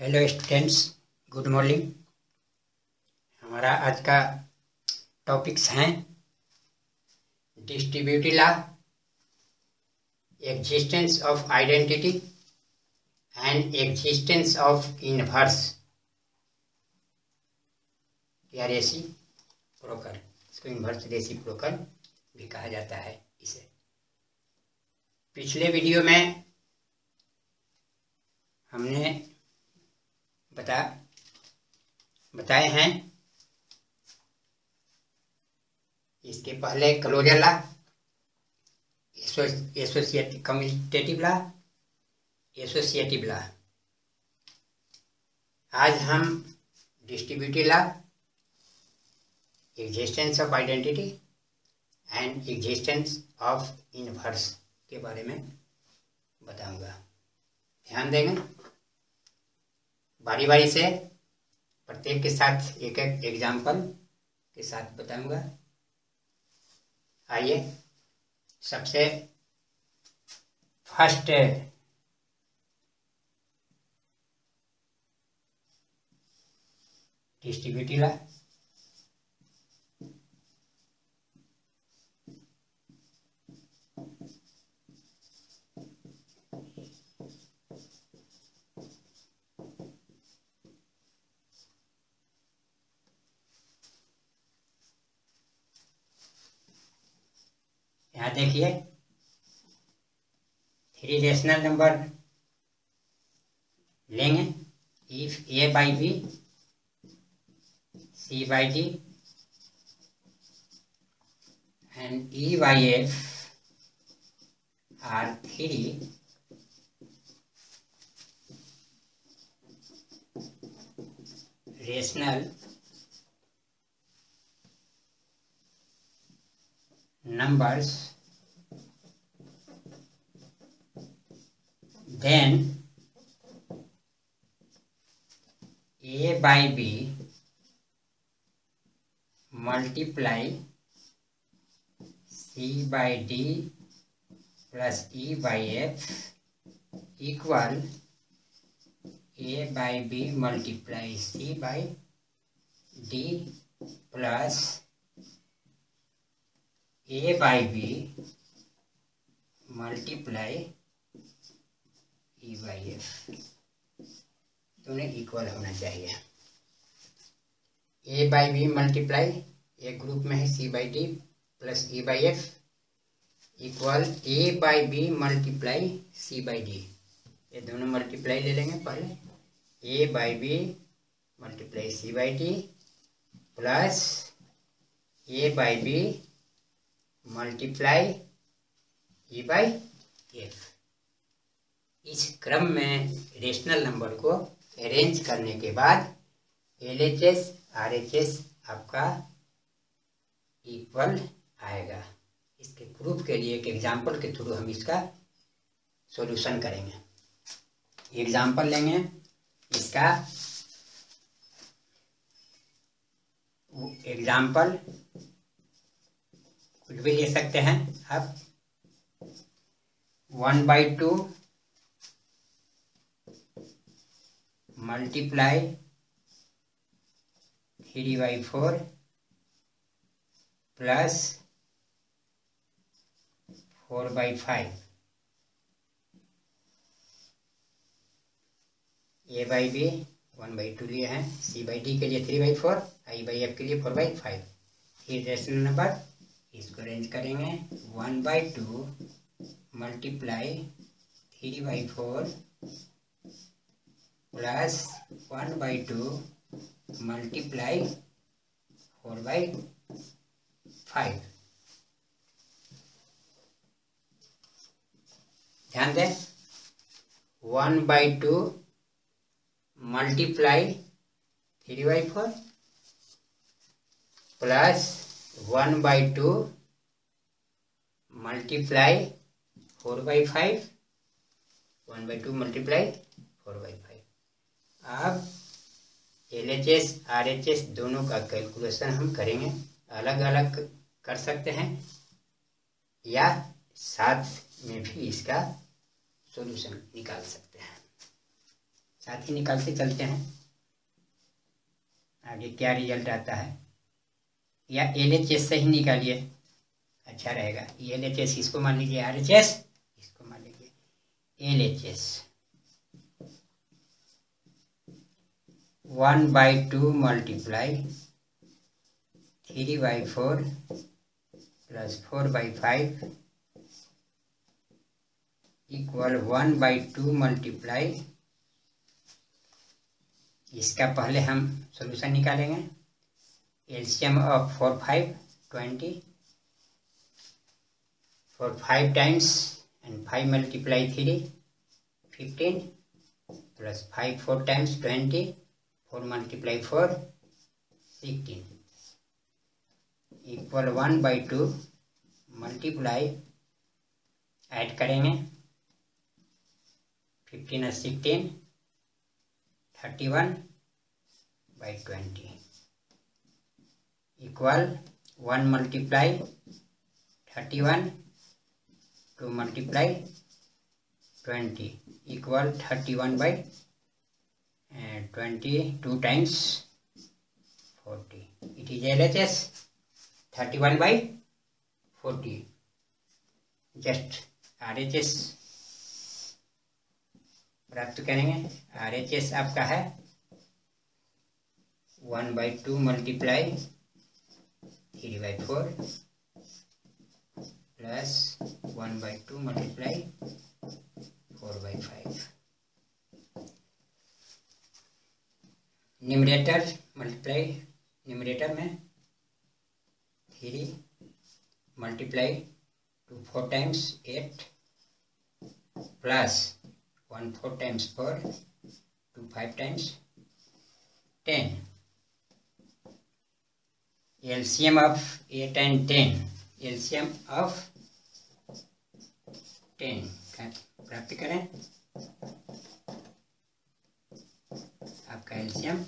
Hello students good morning हमारा आज का टॉपिक्स हैं distributive law existence of identity and existence of inverse reciprocal इसको इनवर्स रेसी प्रोकर भी कहा जाता है इसे पिछले वीडियो में हमने बता बताए हैं इसके पहले closure law associate commutative law associative law आज हम distributive law existence of identity and existence of inverse के बारे में बताऊंगा ध्यान देंगे बारी बारी से प्रत्येक के साथ एक एक एग्जाम्पल के साथ बताऊंगा आइए सबसे फर्स्ट डिस्ट्रीब्यूटिला यहाँ देखिए थ्री रेशनल नंबर लेंगे if A by B C by D and E by F are three rational numbers then a by b multiply c by d plus e by f equal a by b multiply c by d plus A by B multiply E by F दोनों equal होना चाहिए ए by B multiply एक group में है C by D plus E by F equal A by B multiply C by D ये दोनों multiply ले लेंगे पहले A by B multiply C by D plus A by B multiply E by F इस क्रम में rational number को arrange करने के बाद L H S R H S आपका इक्वल आएगा इसके प्रूफ के लिए एक एग्जाम्पल के थ्रू हम इसका सॉल्यूशन करेंगे एग्जाम्पल लेंगे इसका एग्जाम्पल कुछ भी ले सकते हैं आप one by two multiply three by four plus four by five A by B one by two लिए हैं सी बाई डी के लिए three by four I by F के लिए फोर बाई फाइव फिर रेशनल नंबर इसको रेंज करेंगे one by two multiply three by four plus one by two multiply four by five ध्यान दें one by two multiply three by four plus one by two multiply four by five one by two multiply four by five अब L H S R H S दोनों का calculation हम करेंगे अलग अलग कर सकते हैं या साथ में भी इसका सॉल्यूशन निकाल सकते हैं साथ ही निकालते चलते हैं आगे क्या रिजल्ट आता है या एल एच एस से ही निकालिए अच्छा रहेगा एल एच एस इसको मान लीजिए आर एच एस इसको मान लीजिए L H S one by two multiply three by four plus four by five equal one by two multiply इसका पहले हम सोल्यूशन निकालेंगे LCM of four five twenty four five times and five multiply three fifteen plus five four times twenty four multiply four sixteen equal one by two multiply add करेंगे fifteen और sixteen thirty one by twenty equal one multiply thirty one two multiply twenty equal thirty one by twenty two times forty it is L H S thirty one by forty just R H S प्राप्त करेंगे R H S आपका है one by two multiply three by four plus one by two multiply four by five numerator multiply numerator में three multiply two four times eight plus one four times four two five times ten LCM of eight and ten LCM of ten प्राप्त करें आपका LCM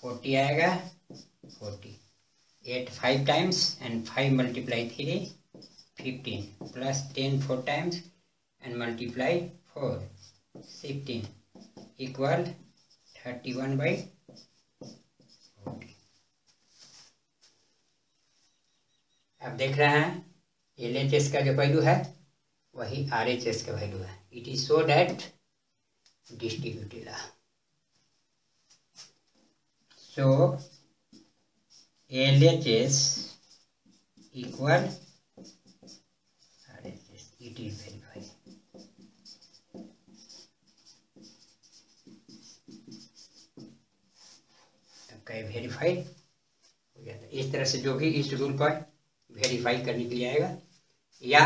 forty आएगा forty eight five times and five multiply three fifteen plus ten four times and multiply four sixteen equal thirty one by आप देख रहे हैं L H S का जो वैल्यू है वही आर एच एस का वैल्यू है it is so that distributed so LHS equal H S is verified आपका वेरीफाई हो जाता है इस तरह से जो भी इस रूल पर वेरीफाई करने के लिए आएगा या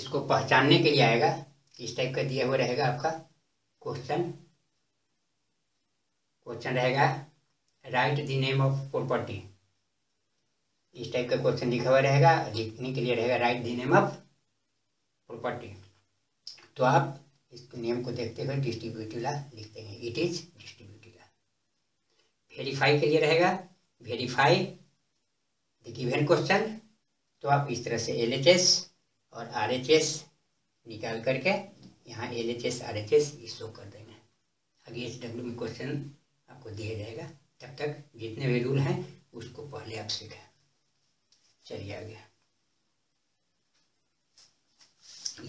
इसको पहचानने के लिए आएगा इस टाइप का दिया हुआ रहेगा आपका क्वेश्चन क्वेश्चन रहेगा right the name of property इस टाइप का क्वेश्चन लिखा हुआ रहेगा लिखने के लिए रहेगा right the name of property तो आप इस नेम को देखते हुए डिस्ट्रीब्यूटिव ला लिख it is distributive law verify के लिए रहेगा वेरीफाई एक इवेंट क्वेश्चन तो आप इस तरह से एल और आर निकाल करके यहाँ L H S R H S इसो कर देंगे आगे एच डब्ल्यू में क्वेश्चन आपको दिया जाएगा तब तक जितने भी रूल हैं उसको पहले आप सीखें चलिए आगे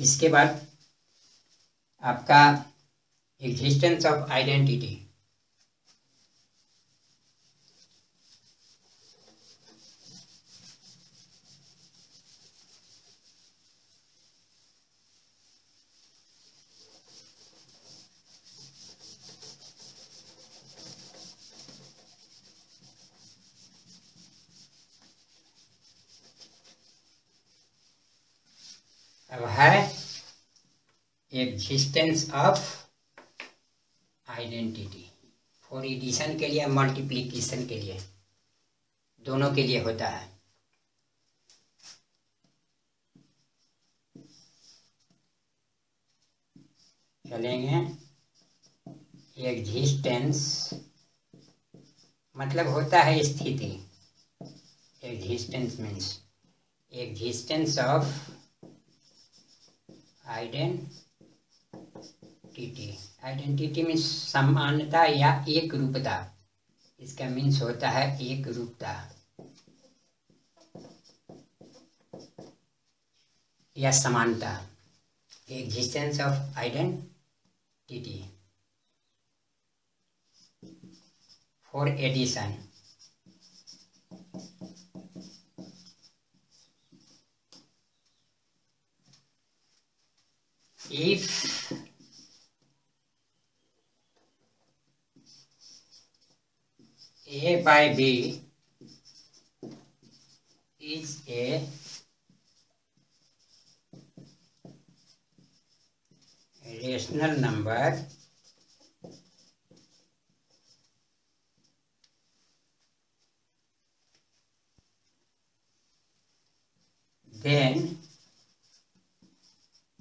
इसके बाद आपका एग्जिस्टेंस ऑफ आइडेंटिटी अब है existence of identity for addition के लिए मल्टीप्लीकेशन के लिए दोनों के लिए होता है चलेंगे एग्जिस्टेंस मतलब होता है स्थिति existence means existence of identity identity में समानता या एक रूपता इसका मीन्स होता है एक रूपता या समानता existence of identity for addition if a by b is a rational number then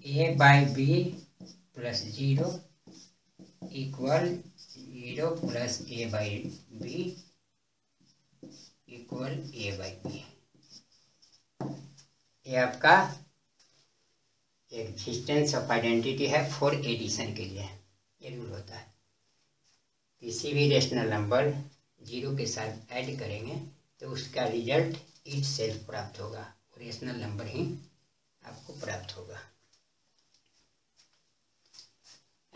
A by B plus zero equal zero plus A by B equal A by B ये आपका एग्जिस्टेंस ऑफ आइडेंटिटी है for addition के लिए ये rule होता है किसी भी रेशनल नंबर जीरो के साथ ऐड करेंगे तो उसका रिजल्ट इट सेल्फ प्राप्त होगा रेशनल नंबर ही आपको प्राप्त होगा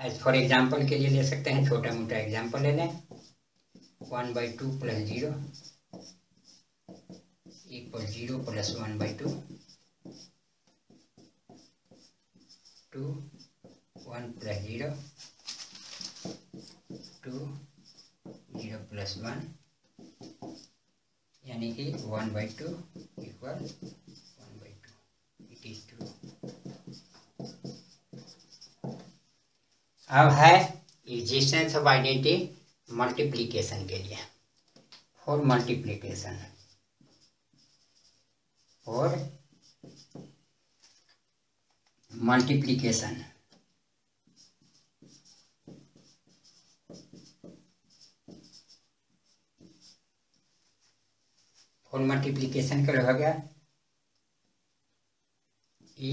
एज फॉर एग्जाम्पल के लिए ले सकते हैं छोटा मोटा एग्जाम्पल ले लें one by two plus zero equal zero plus one by two two one plus zero two zero plus one यानी कि one by two equal one by two it is two अब है एग्जिस्टेंस ऑफ आइडेंटिटी मल्टीप्लीकेशन के लिए for multiplication और multiplication for multiplication क्या हो गया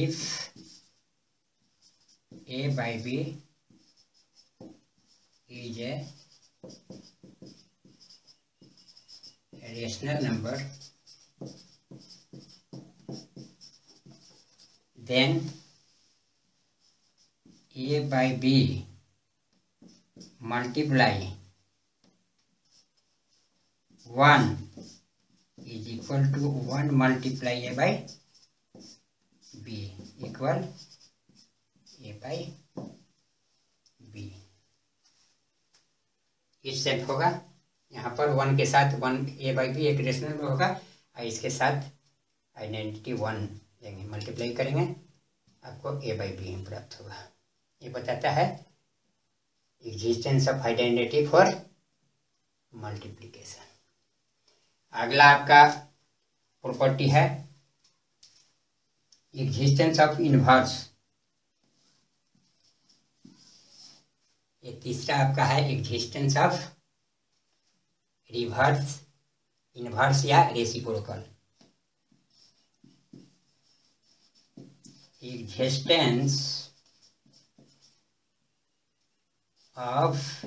if A by B is a rational number, then A by B multiply 1 is equal to 1 multiply A by B equal A by इस set होगा यहाँ पर वन के साथ वन ए बाई बी एक रेशनल में होगा और इसके साथ आइडेंटिटी वन लेंगे मल्टीप्लाई करेंगे आपको ए बाई बी प्राप्त होगा ये बताता है existence of identity for multiplication अगला आपका प्रॉपर्टी है एग्जिस्टेंस ऑफ इनवर्स ये तीसरा आपका है एग्जिस्टेंस ऑफ रिवर्स इनवर्स या reciprocal existence of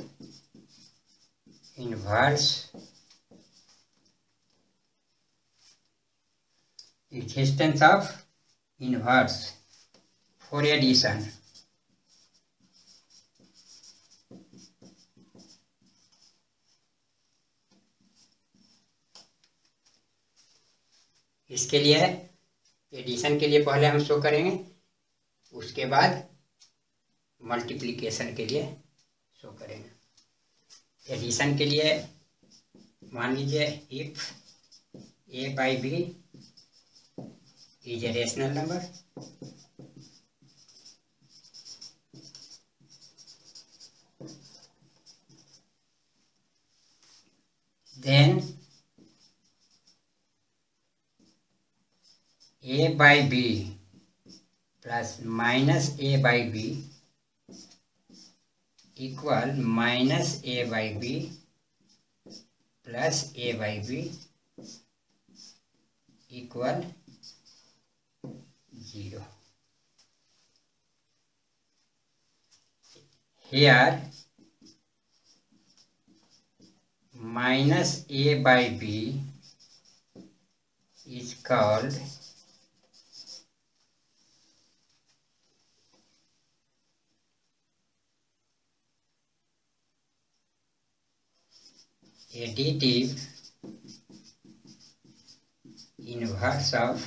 inverse existence of inverse for addition इसके लिए एडिशन के लिए पहले हम शो करेंगे उसके बाद मल्टीप्लिकेशन के लिए शो करेंगे एडिशन के लिए मान लीजिए if A by B is a rational number then a by b plus minus a by b equal minus a by b plus a by b equal 0. Here minus a by b is called additive inverse of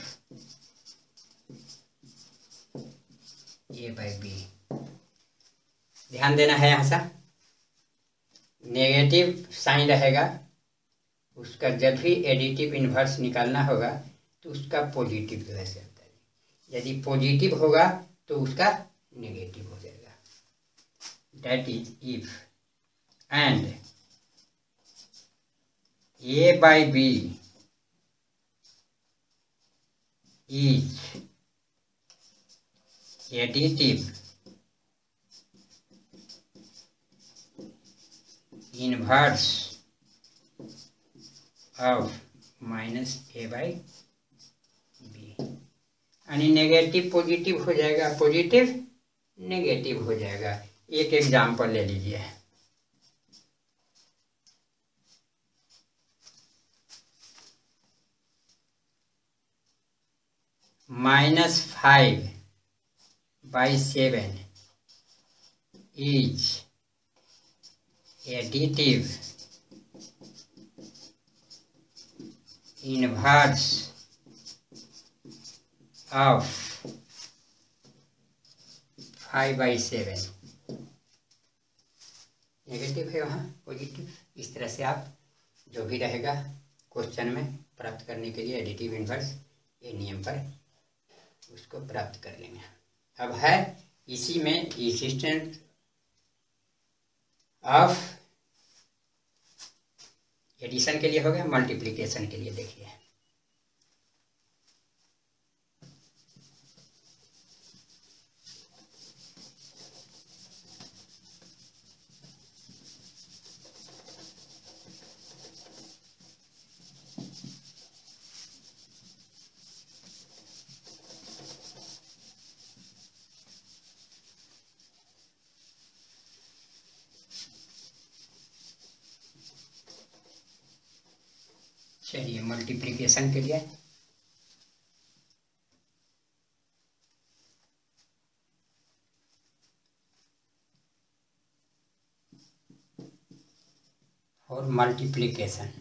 A by B ध्यान देना है यहाँ सा negative sign रहेगा उसका जब भी additive inverse निकालना होगा तो उसका पॉजिटिव ले है यदि पॉजिटिव होगा तो उसका नेगेटिव हो जाएगा that is if and a by b is additive inverse of minus a by b यानी नेगेटिव पॉजिटिव हो जाएगा पॉजिटिव नेगेटिव हो जाएगा एक एग्जांपल ले लीजिए minus five by seven is additive inverse of five by seven negative है वहाँ पॉजिटिव इस तरह से आप जो भी रहेगा क्वेश्चन में प्राप्त करने के लिए एडिटिव इनवर्स ये नियम पर उसको प्राप्त कर लेंगे अब है इसी में एग्जिस्टेंस ऑफ एडिशन के लिए हो गया मल्टीप्लीकेशन के लिए देखिए चलिए मल्टीप्लिकेशन के लिए और multiplication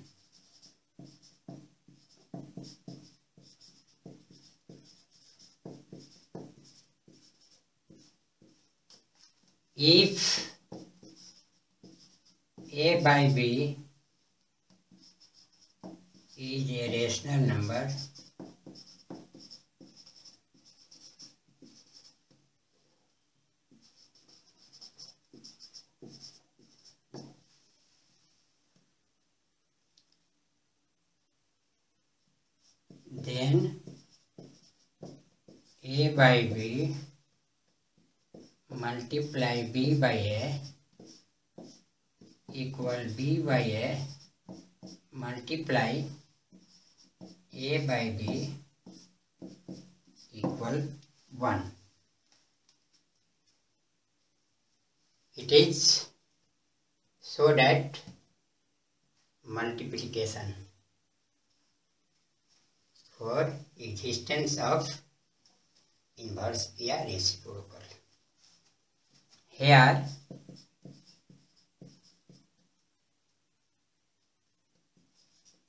if A by B A by B multiply B by A equal B by A multiply A by B equal 1. It is so that multiplication for existence of inverse या reciprocal here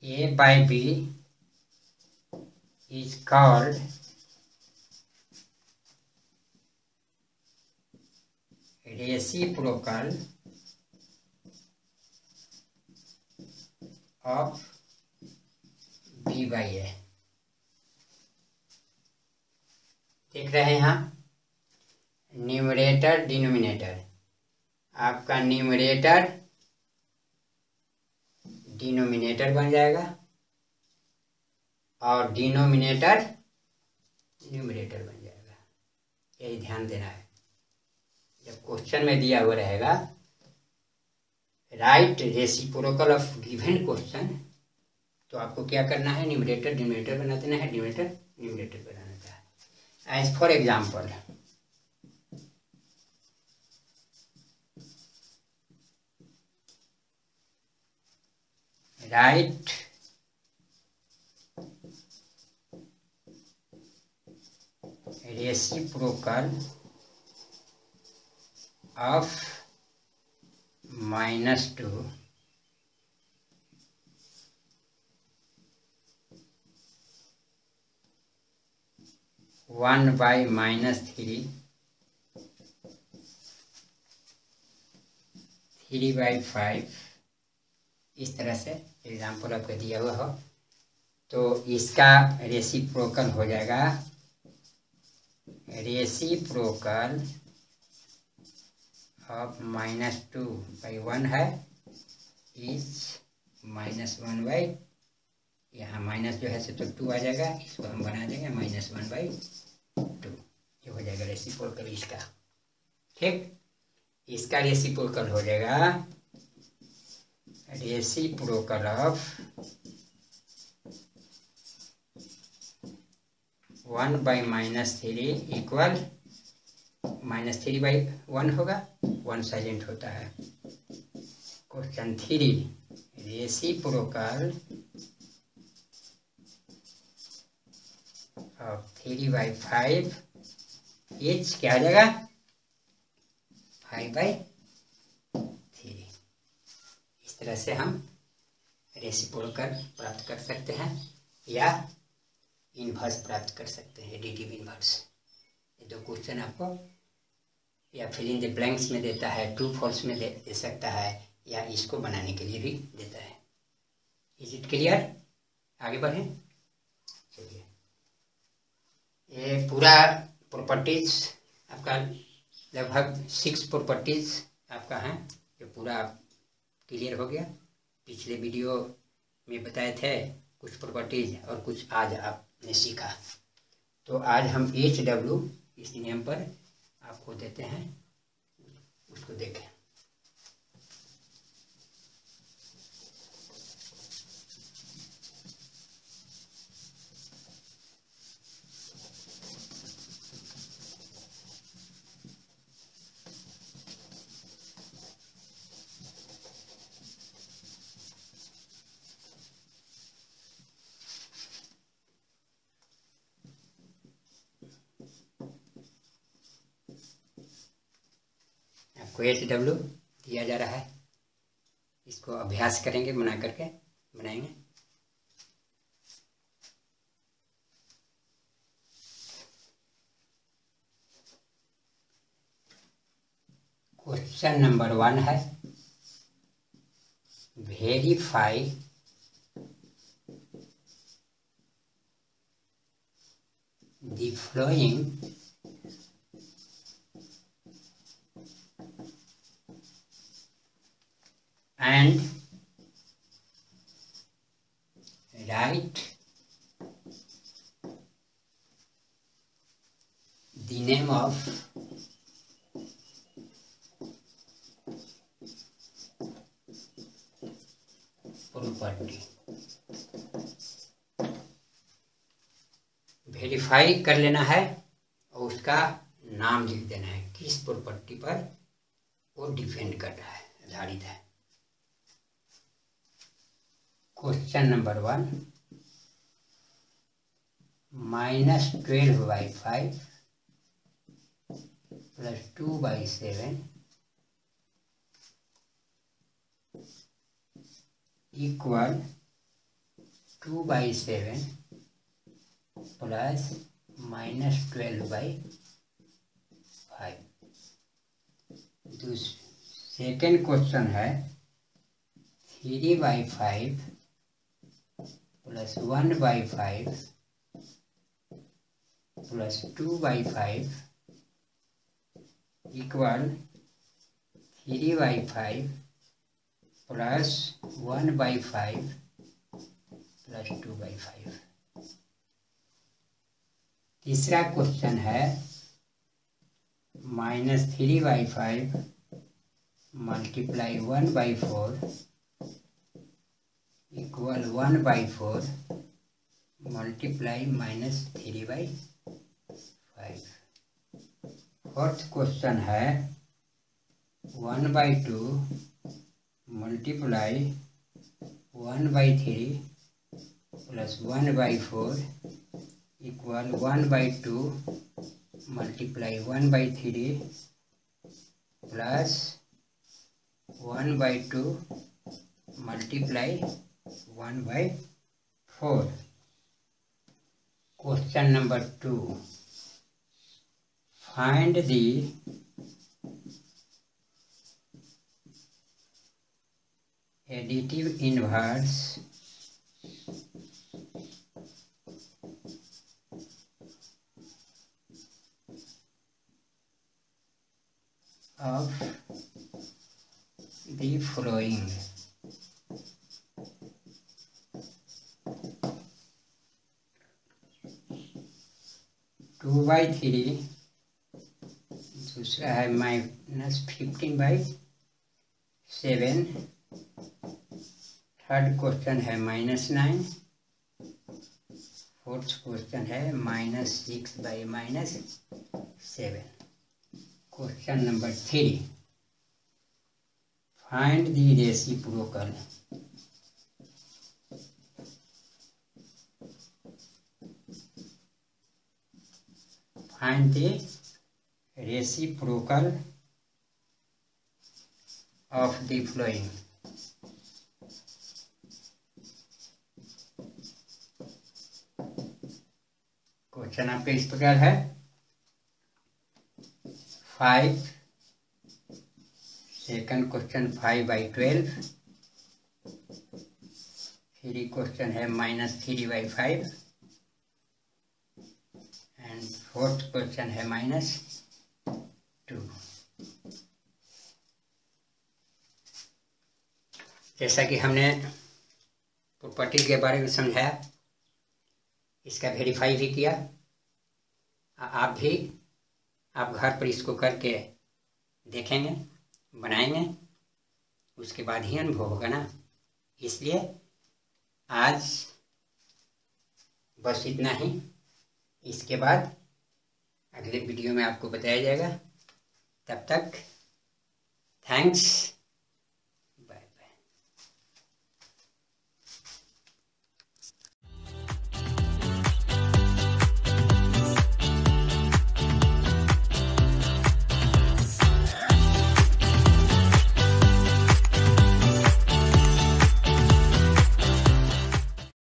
A by B is called reciprocal of B by A लिख रहे हैं numerator denominator आपका numerator denominator बन जाएगा और denominator numerator बन जाएगा यही ध्यान देना है जब क्वेश्चन में दिया हुआ रहेगा right reciprocal of given question तो आपको क्या करना है न्यूमरेटर डिनोमिनेटर बना देना है डिनोमिनेटर न्यूमरेटर बनाना था as for example write reciprocal of minus 2 one by minus three three by five इस तरह से एग्जाम्पल आपको दिया हुआ हो तो इसका रेसिप्रोकल हो जाएगा reciprocal of minus two by one है इस माइनस वन बाई यहाँ माइनस जो है से तो टू आ जाएगा इसको हम बना देंगे माइनस वन बाई ये हो जाएगा रेसिप्रोकल इसका ठीक इसका रेसिप्रोकल हो जाएगा reciprocal of one by minus three equal minus three by one होगा वन साइलेंट होता है question three reciprocal of three by five H क्या हो जाएगा फाइव बाई थ्री इस तरह से हम रेसिपोल कर प्राप्त कर सकते हैं या इन्वर्स प्राप्त कर सकते हैं एडिटिव इन्वर्स ये दो क्वेश्चन आपको या फिर इन द ब्लैंक्स में देता है ट्रू फॉल्स में दे, दे सकता है या इसको बनाने के लिए भी देता है इज इट क्लियर आगे बढ़ें चलिए ये पूरा प्रॉपर्टीज आपका लगभग सिक्स प्रॉपर्टीज आपका है जो पूरा क्लियर हो गया पिछले वीडियो में बताए थे कुछ प्रॉपर्टीज और कुछ आज आपने सीखा तो आज हम एच डब्ल्यू इस नियम पर आपको देते हैं उसको देखें को एच डब्ल्यू दिया जा रहा है इसको अभ्यास करेंगे बना करके बनाएंगे क्वेश्चन नंबर वन है verify the following and write the name of property verify कर लेना है और उसका नाम लिख देना है किस प्रॉपर्टी पर वो डिपेंड कर रहा है आधारित है question number one minus twelve by five plus two by seven equal two by seven plus minus twelve by five दूस सेकेंड क्वेश्चन है three by five plus one by five plus two by five equal three by five plus one by five plus two by five तीसरा question है minus three by five multiply one by four equal 1 by 4 multiply minus 3 by 5 fourth question है 1 by 2 multiply 1 by 3 plus 1 by 4 equal 1 by 2 multiply 1 by 3 plus 1 by 2 multiply 1 by 4. Question number 2. Find the additive inverse of the following two by three दूसरा है minus fifteen by seven third question है minus nine fourth question है minus six by minus seven question number three find the reciprocal find the reciprocal of the following question आपके इस प्रकार है five second question five by twelve three question है minus three by five and fourth question है minus two जैसा कि हमने property के बारे में समझाया इसका वेरीफाई भी किया आप भी आप घर पर इसको करके देखेंगे बनाएंगे उसके बाद ही अनुभव होगा ना इसलिए आज बस इतना ही इसके बाद अगले वीडियो में आपको बताया जाएगा तब तक थैंक्स